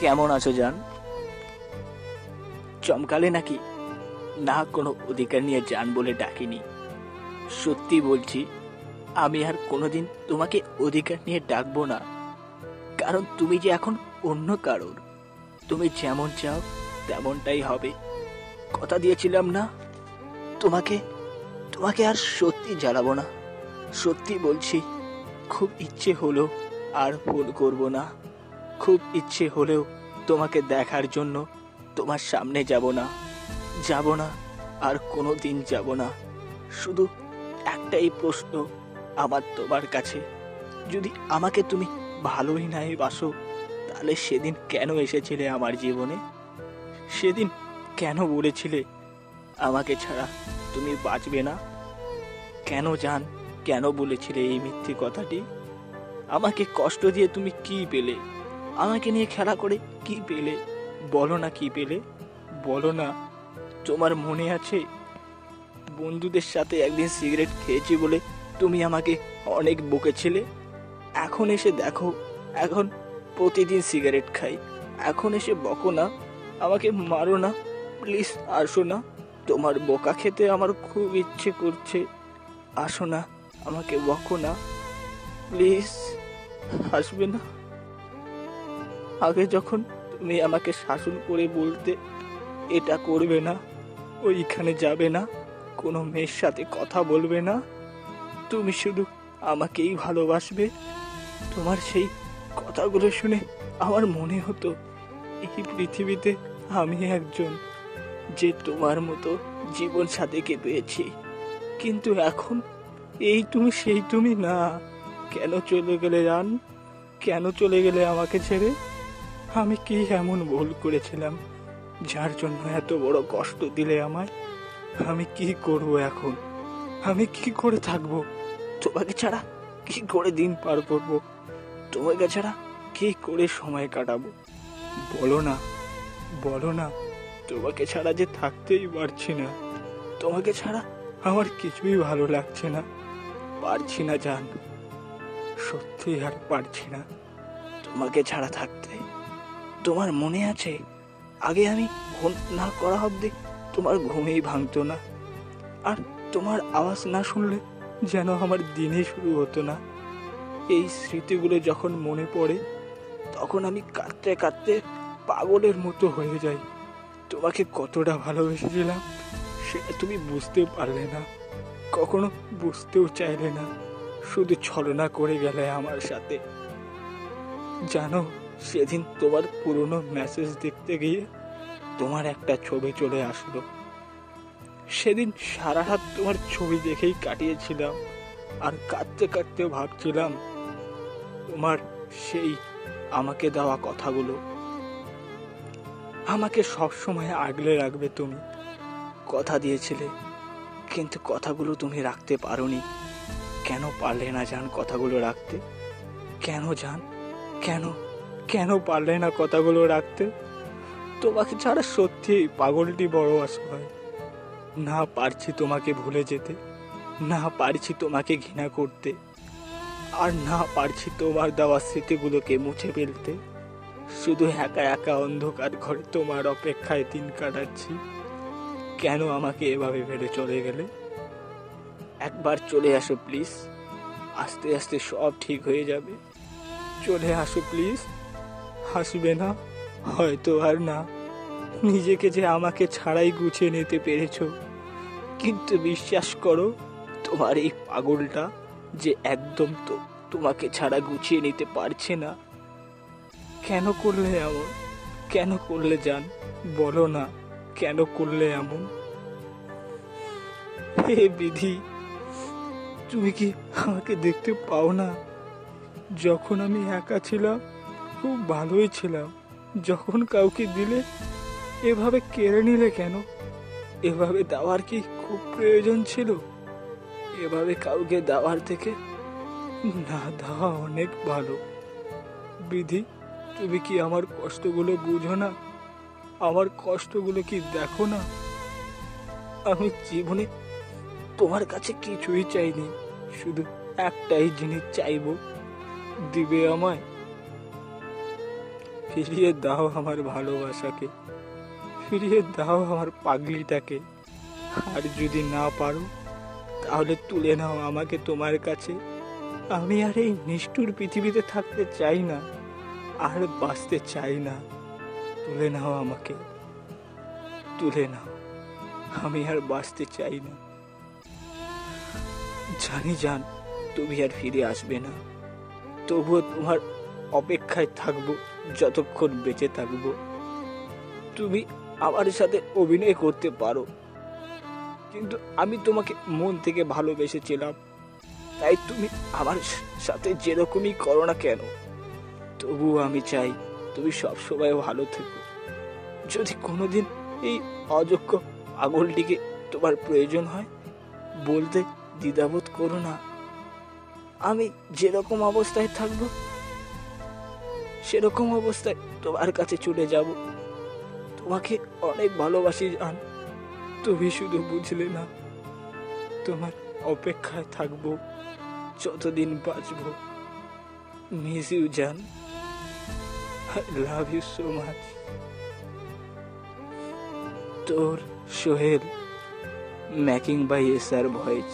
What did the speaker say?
কেমন আছো, জান? চমকালে নাকি? না, কোনো অধিকার নিয়ে জান বলে ডাকিনি। সত্যি বলছি, আমি আর কোনোদিন তোমাকে অধিকার নিয়ে ডাকবো না। কারণ তুমি যে এখন অন্য কারোর। তুমি যেমন চাও, তেমনটাই হবে। কথা দিয়েছিলাম না? তোমাকে তোমাকে আর সত্যি জ্বালাবো না। সত্যি বলছি, খুব ইচ্ছে হলো আর ফোন করব না। খুব ইচ্ছে হলেও তোমাকে দেখার জন্য তোমার সামনে যাব না। যাব না, আর কোনো দিন যাব না। শুধু একটাই প্রশ্ন আমার তোমার কাছে। যদি আমাকে তুমি ভালোই নাই বাসো, তাহলে সেদিন কেন এসেছিলে আমার জীবনে? সেদিন কেন বলেছিলে, আমাকে ছাড়া তুমি বাঁচবে না? কেন জান, কেন বলেছিলে এই মিথ্যে কথাটি? আমাকে কষ্ট দিয়ে তুমি কি পেলে? আমাকে নিয়ে খেলা করে কি পেলে? বলো না কি পেলে? বলো না, তোমার মনে আছে? বন্ধুদের সাথে একদিন সিগারেট খেয়েছি বলে তুমি আমাকে অনেক বকেছিলে। এখন এসে দেখো, এখন প্রতিদিন সিগারেট খাই। এখন এসে বকো না, আমাকে মারো না, প্লিজ আসো না। তোমার বোকা খেতে আমার খুব ইচ্ছে করছে। আসো না, আমাকে বকো না, প্লিজ আসবে না। আগে যখন তুমি আমাকে শাসন করে বলতে এটা করবে না, ওইখানে যাবে না, কোনো মেয়ের সাথে কথা বলবে না, তুমি শুধু আমাকেই ভালোবাসবে। তোমার সেই কথাগুলো শুনে আমার মনে হতো, এই পৃথিবীতে আমি একজন যে তোমার মতো জীবন সাথীকে পেয়েছি। কিন্তু এখন এই তুমি, সেই তুমি না। কেন চলে গেলে রান? কেন চলে গেলে আমাকে ছেড়ে? আমি কি এমন ভুল করেছিলাম, যার জন্য এত বড় কষ্ট দিলে আমায়? আমি কি করব এখন? আমি কি করে থাকব? তোমাকে ছাড়া কি করে দিন পার করব? তোমাকে ছাড়া কি করে সময় কাটাবো? বলো না বলো না, তোমাকে ছাড়া যে থাকতেই পারছি না। তোমাকে ছাড়া আমার কিছুই ভালো লাগছে না। পারছি না জান, সত্যি আর পারছি না। তোমাকে ছাড়া থাকতে তোমার মনে আছে? আগে আমি ফোন না করা অব্দি তোমার ঘুমেই ভাঙতো না। আর তোমার আওয়াজ না শুনলে যেন আমার দিনে শুরু হতো না। এই স্মৃতিগুলো যখন মনে পড়ে, তখন আমি কাঁদতে কাঁদতে পাগলের মতো হয়ে যাই। তোমাকে কতটা ভালোবেসেছিলাম সেটা তুমি বুঝতে পারলে না। কখনো বুঝতেও চাইলে না। শুধু ছলনা করে গেলে আমার সাথে। জানো সেদিন তোমার পুরনো মেসেজ দেখতে গিয়ে তোমার একটা ছবি চলে আসলো। সেদিন সারা রাত তোমার ছবি দেখেই কাটিয়েছিলাম আর কাঁদতে কাঁদতে ভাবছিলাম, তোমার সেই আমাকে দেওয়া কথাগুলো। আমাকে সব সময় আগলে রাখবে তুমি, কথা দিয়েছিলে, কিন্তু কথাগুলো তুমি রাখতে পারোনি। কেন পারলে না জান কথাগুলো রাখতে? কেন যান কেন কেন পারলে না কথাগুলো রাখতে? তোমাকে ছাড়া সত্যি পাগলটি বড় অসহায়। না পারছি তোমাকে ভুলে যেতে, না পারছি তোমাকে ঘৃণা করতে, আর না পারছি তোমার দেওয়া স্মৃতিগুলোকে মুছে ফেলতে। শুধু একা একা অন্ধকার ঘরে তোমার অপেক্ষায় দিন কাটাচ্ছি। কেন আমাকে এভাবে ফেলে চলে গেলে? একবার চলে আসো প্লিজ। আস্তে আস্তে সব ঠিক হয়ে যাবে। চলে আসো প্লিজ। হাসবে না, হয়তো আর না। নিজেকে যে আমাকে ছাড়াই গুছিয়ে নিতে পেরেছ। কিন্তু বিশ্বাস করো, তোমার এই পাগলটা যে একদম তো তোমাকে ছাড়া গুছিয়ে নিতে পারছে না। কেন করলে এমন? কেন করলে যান বলো না, কেন করলে এমন? হে বিধি, তুমি কি আমাকে দেখতে পাও না? যখন আমি একা ছিলাম খুব ভালোই ছিলাম। যখন কাউকে দিলে এভাবে কেড়ে নিলে কেন? এভাবে দেওয়ার কি খুব প্রয়োজন ছিল? এভাবে কাউকে দেওয়ার থেকে না দেওয়া অনেক ভালো। বিধি, তুমি কি আমার কষ্টগুলো বুঝো না? আমার কষ্টগুলো কি দেখো না? আমি জীবনে তোমার কাছে কিছুই চাইনি। শুধু একটাই জিনিস চাইব। দিবে আমায় ফিরিয়ে দাও আমার ভালোবাসাকে, ফিরিয়ে দাও আমার পাগলিটাকে। আর যদি না পারো, তাহলে তুলে নাও আমাকে তোমার কাছে। আমি আর এই নিষ্ঠুর পৃথিবীতে থাকতে চাই না, আর বাঁচতে চাই না। তুলে নাও আমাকে, তুলে নাও। আমি আর বাঁচতে চাই না। জানি জান, তুমি আর ফিরে আসবে না। তবুও তোমার অপেক্ষায় থাকব, যতক্ষণ বেঁচে থাকব। তুমি আমার সাথে অভিনয় করতে পারো। কিন্তু আমি তোমাকে মন থেকে ভালোবেসেছিলাম। তাই তুমি আমার সাথে যেরকমই করো না কেন, তবুও আমি চাই তুমি সবসময় ভালো থেকো। যদি কোনোদিন এই অযোগ্য পাগলটিকে তোমার প্রয়োজন হয়, বলতে দ্বিধাবোধ করো না। আমি যেরকম অবস্থায় থাকব সেরকম অবস্থায় তোমার কাছে চলে যাব। তোমাকে অনেক ভালোবাসি, জান। তুমি শুধু বুঝলে না, তোমার অপেক্ষায় থাকব, যতদিন বাঁচবো। মিস ইউ জান। I love you so much তোর Sohel making by S R voice